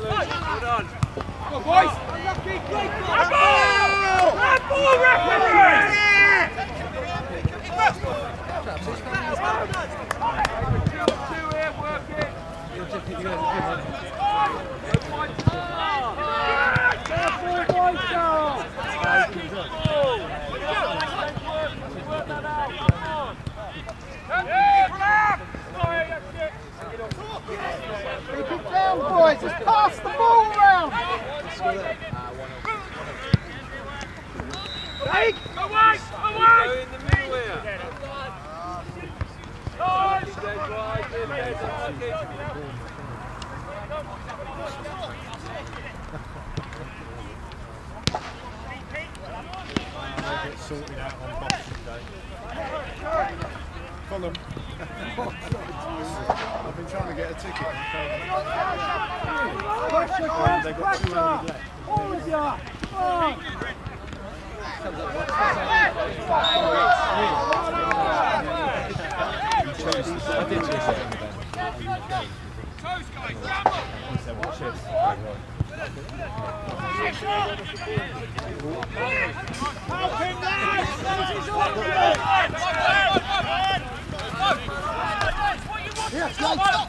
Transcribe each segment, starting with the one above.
Come on, boys. Yeah. Keep it down, boys. Just pass the ball around. Take! Away! Away! in the middle here. Sorted out on Boxing Day. Column. I've been trying to get a ticket. And they got All of ya! I did this. Help! Come on!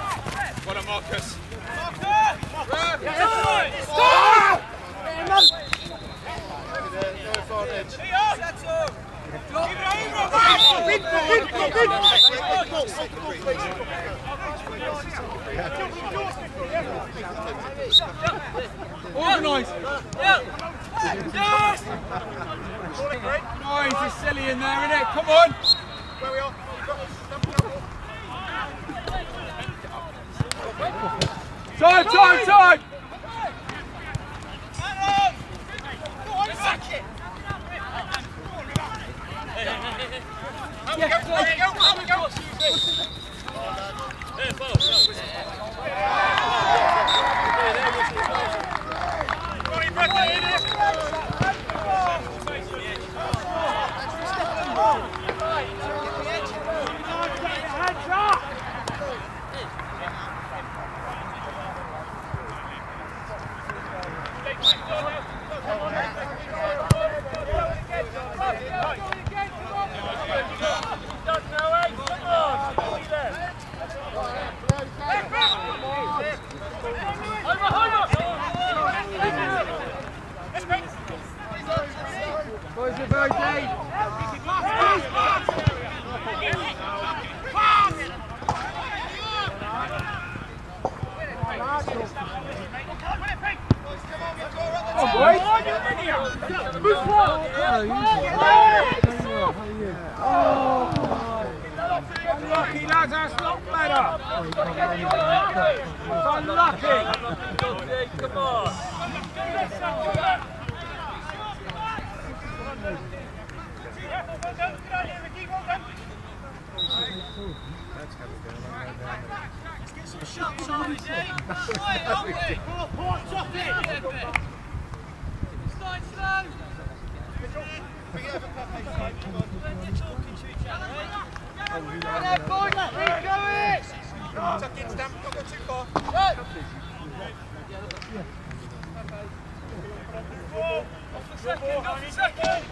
second, not second!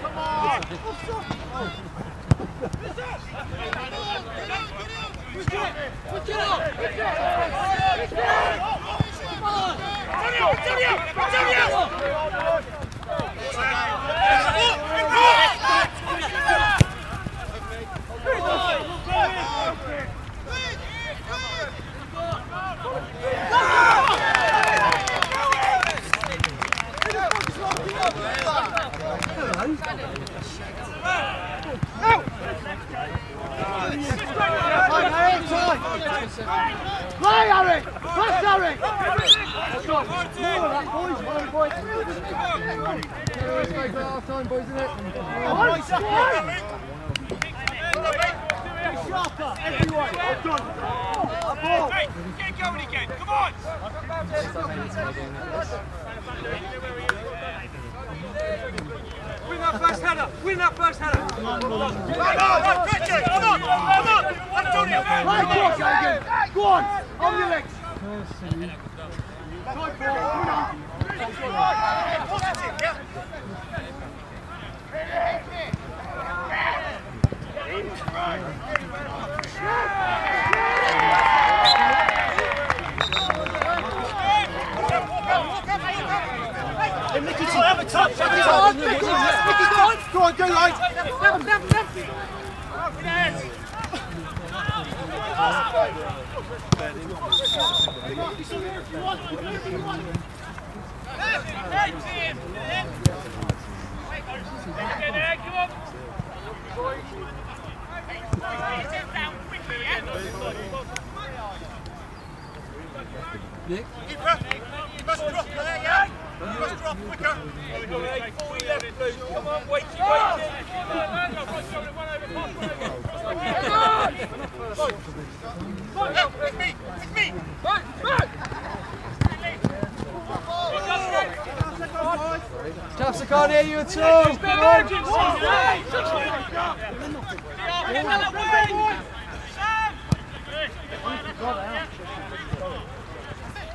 Come on! Antonio! Antonio! Antonio! Play, Harry! Press, Harry! Let's go! Boy's get going again! Come on. Win that first header. Win that first header. Come on, come on, come Richard. Come on, come on. Antonio. Right, go on, Gagan. Go on. On your legs. Time for Positive, yeah. Have a touch. Have a touch. Go on, go line. Keeper, you must drop there, yeah? Must drop quicker.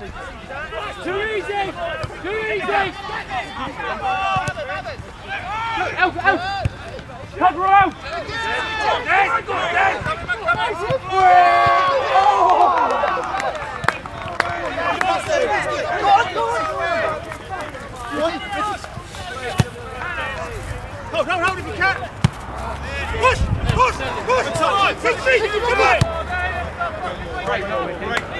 Too easy! Too easy! Out, out! Cover out! Hold, hold, hold if you can. Push, push, push. Come on, take me, come on. Every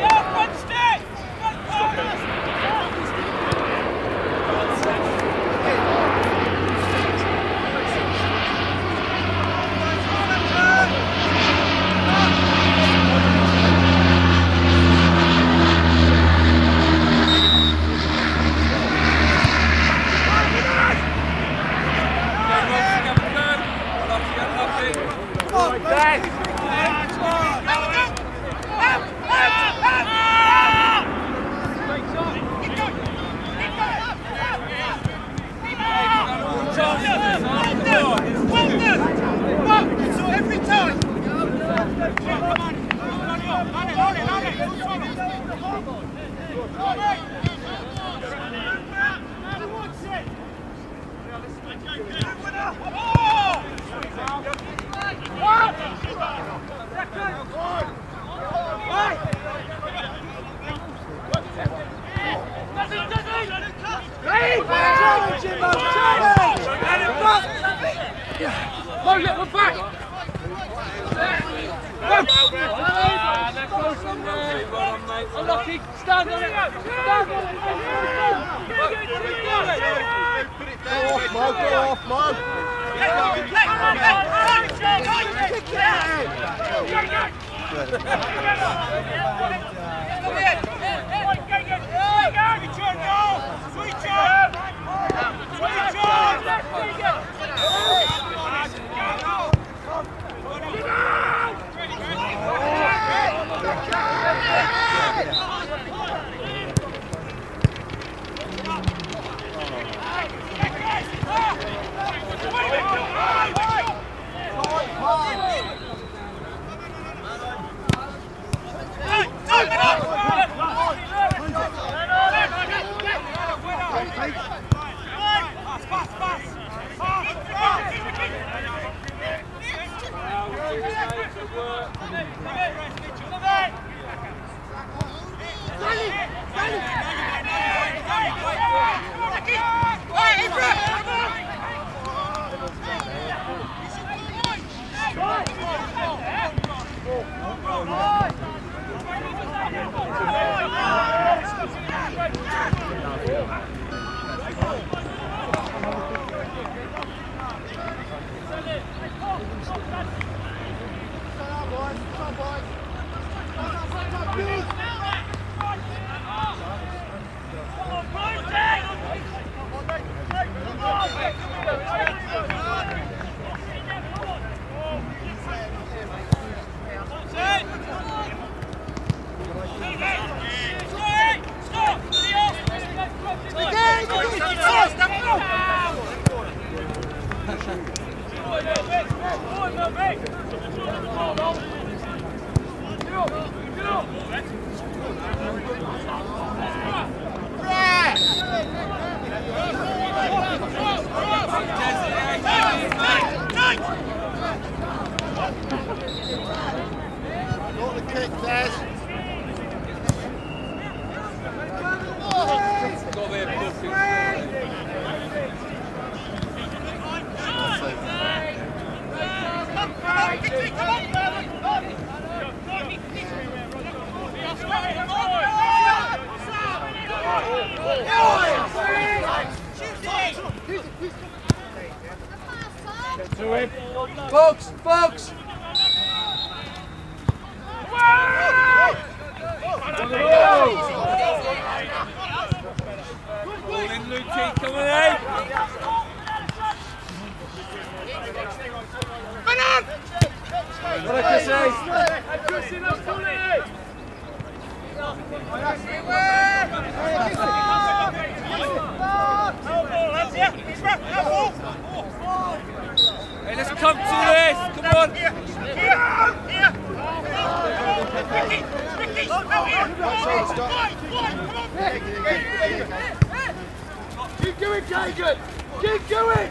Keep going, Jacob. Keep going.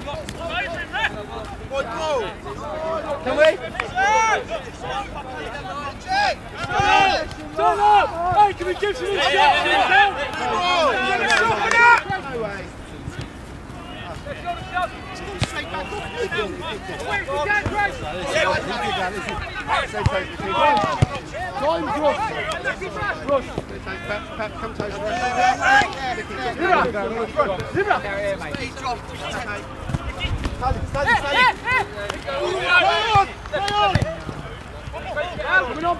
Can we? Turn up. Hey, can we give some Time, Rush. Rush. Come to us. Libra. Libra. Coming on,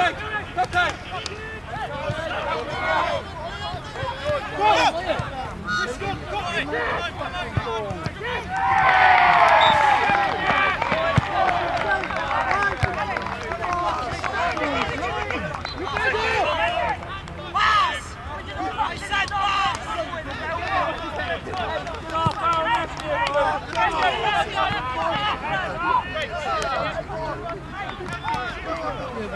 please.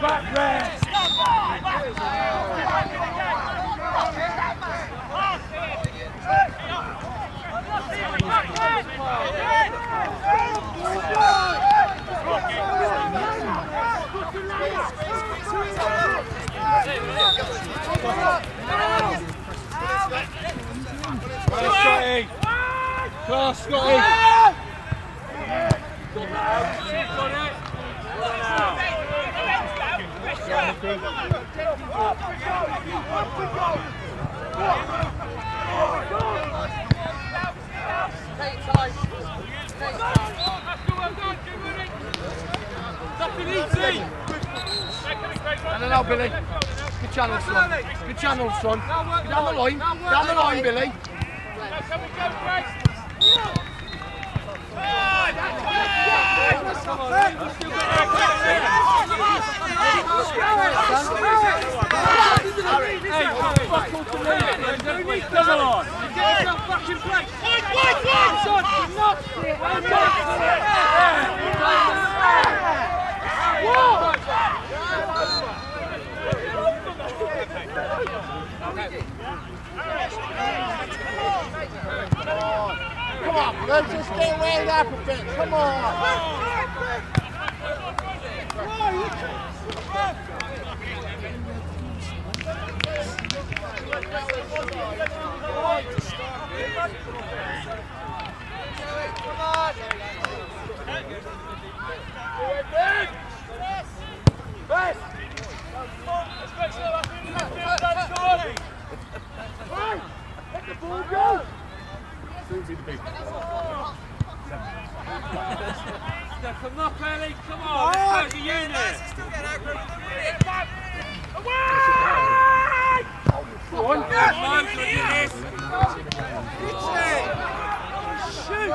Back rest. Well, Scotty. Class, Scotty. And then out, Billy. Good channel, son. Down the line. Down the line, Billy. Come on. Come on, let's just get wound up a bit. Come on. Soon be the Come on, Ellie, come on. Let's go, unit. Come on, Dennis. Here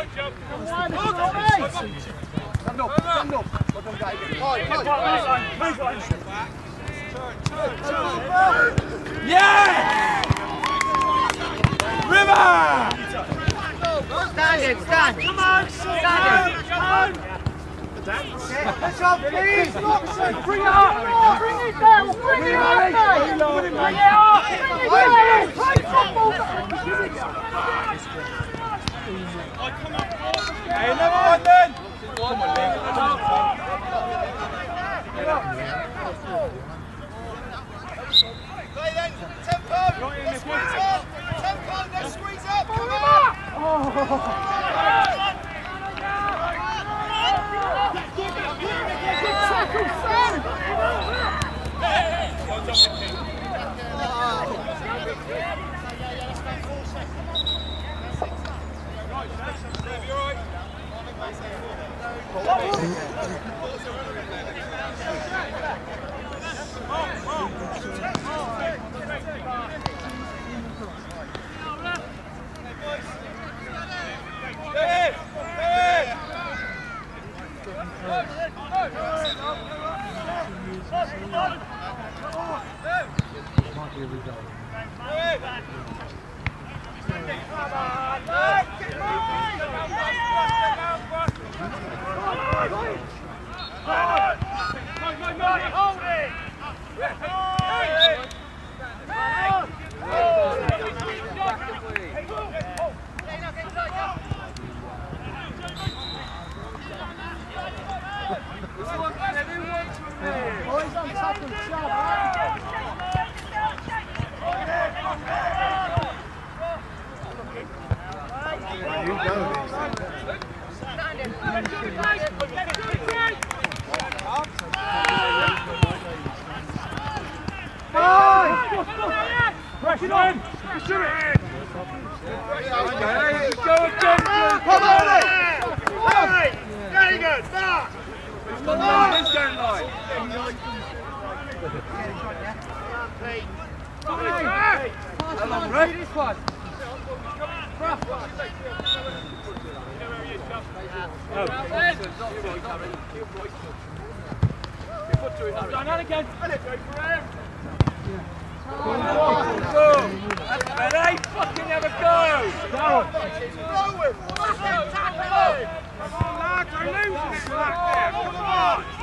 Stand up, it. Right. Stand it. Come on, please. Bring it up. Bring it down. Bring it up. Hey, never mind then. Play then, tempo. Let's squeeze up. Tempo, let's squeeze up. Come on. Hey, Right? It's going line. Done that again. That's better. Come on.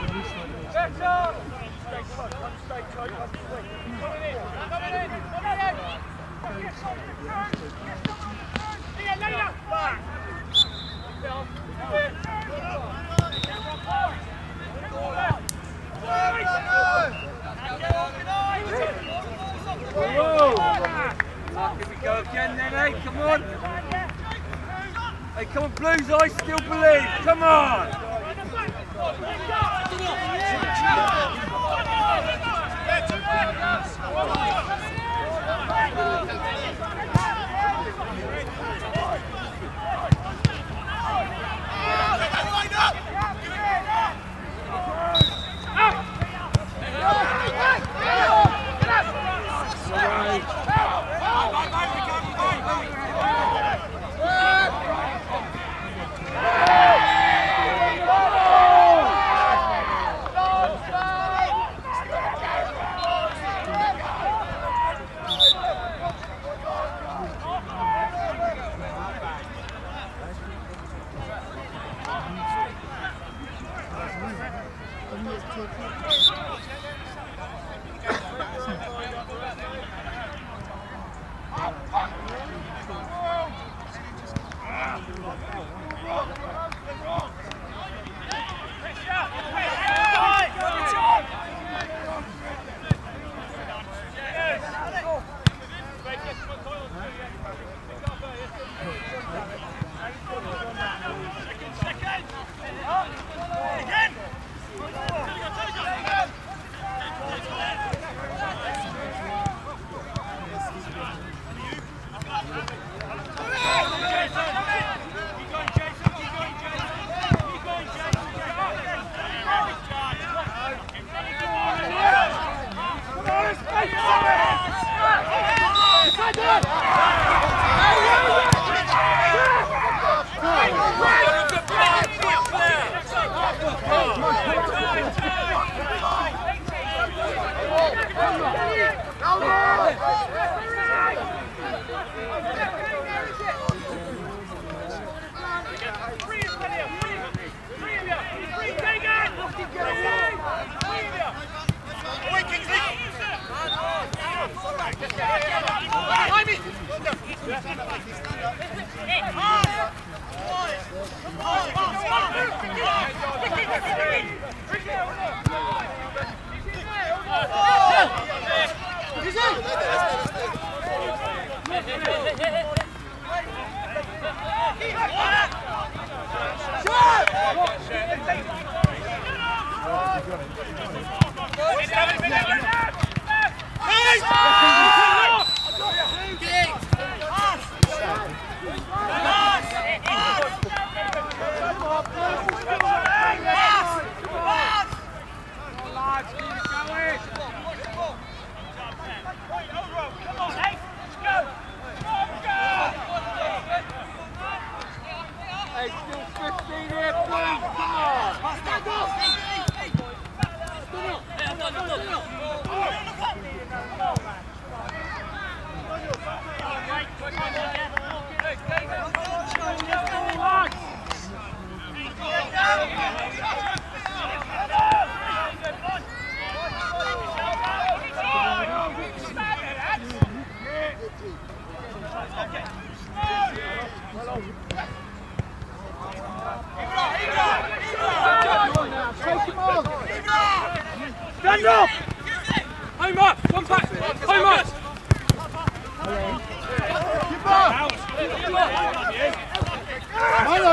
Eh? Hey, come on, Blues, I still believe. Come on. Hey,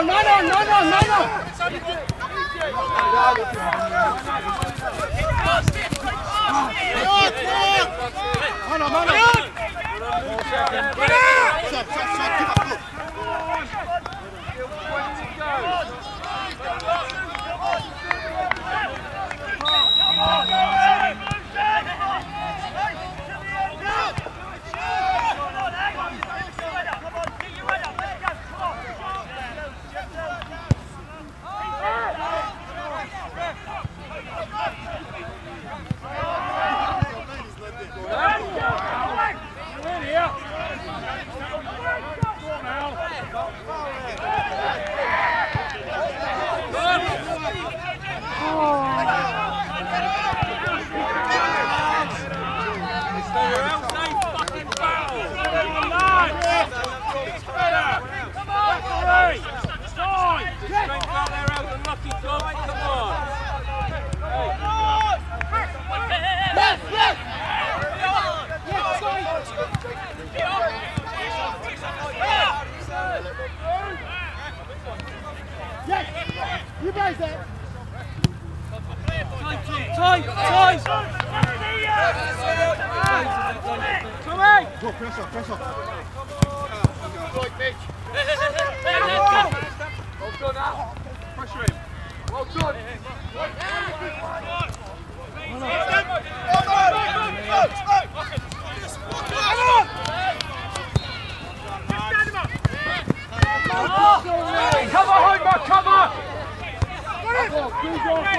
nano, nano, nano, nano. Mano, mano. Mano. Come on. Go, Come on, Homer, Go, go,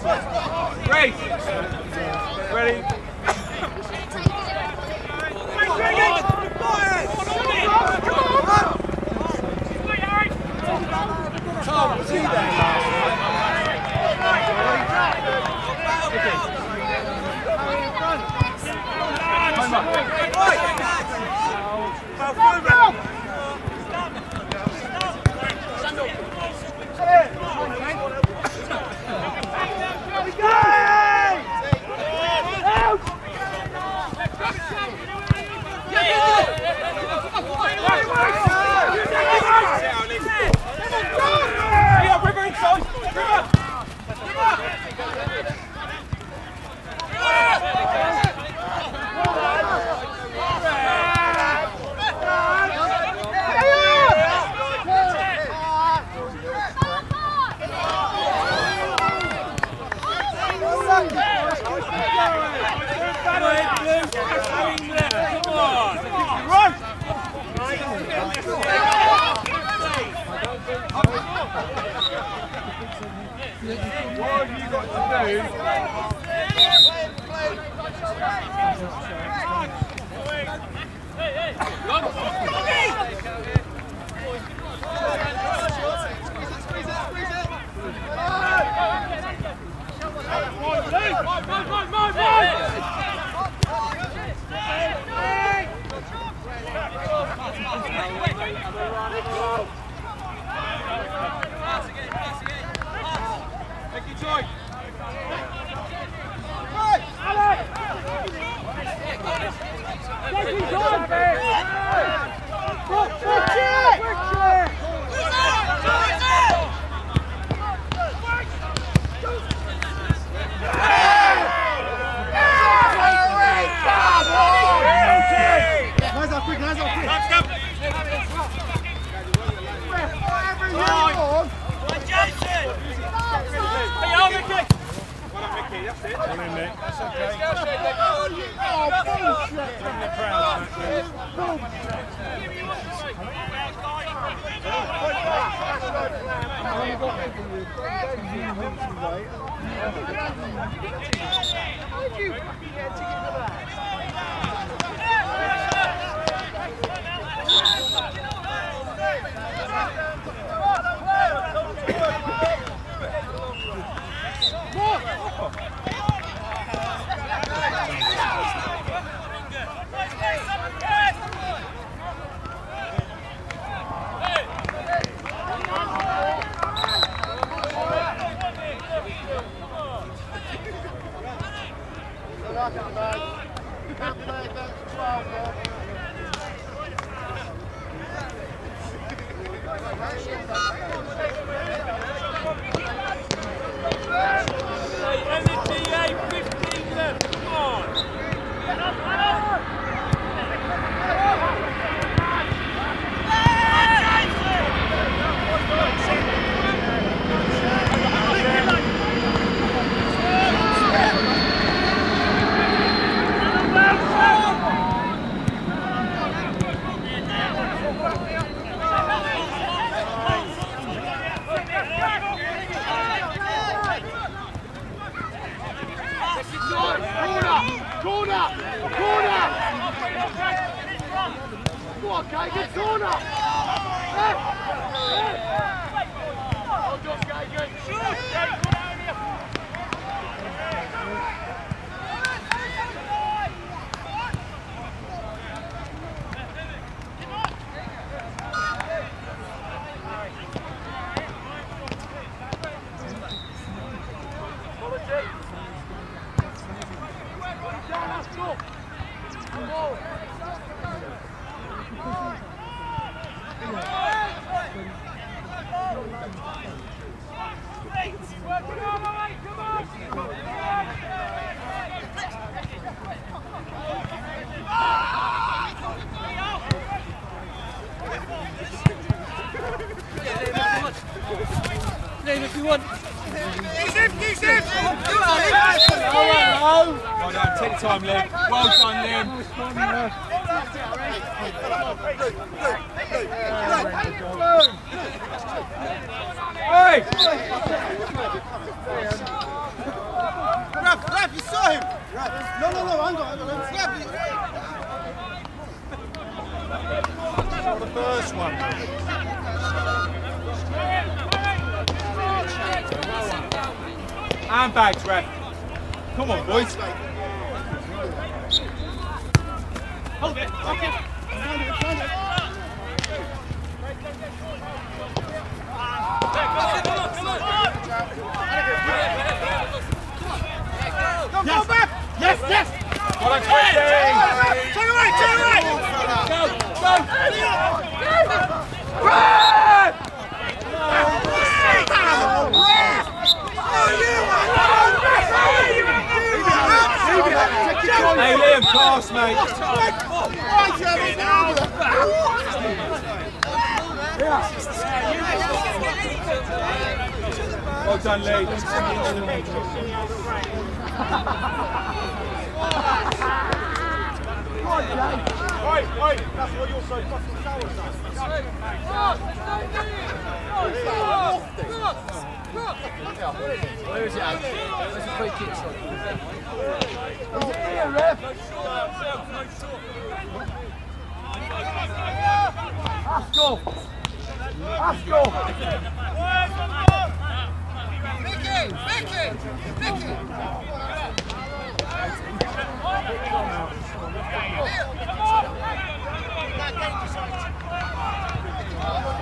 go. Great. Ready? Tom, was he there last Yeah, river inside. River. Come on, Blue. Swing there. Come on. Run. What you got to do? Take Alex! Taking time! Come in, Nick. That's okay. Bring the crowd back, Nick. NTA Liam, if you want. Use him, use him! Well done, take time, Liam. Well done, Liam. Hey! Raf, Raf, you saw him! No, no, no, hang on, hang on. Raf, you... The first one. And bags, ref. Come on, boys. Hold it. Lock it. Stand Go, go back! Yes, yes! Well done, Christy. Turn away, turn away! Hey, Liam, pass, mate. Well done, Lee. Oi, oi, that's what you're so fucking sour, son. Where is it out? Where's the free kick, son? Is it here, ref? Haskell! Haskell! Get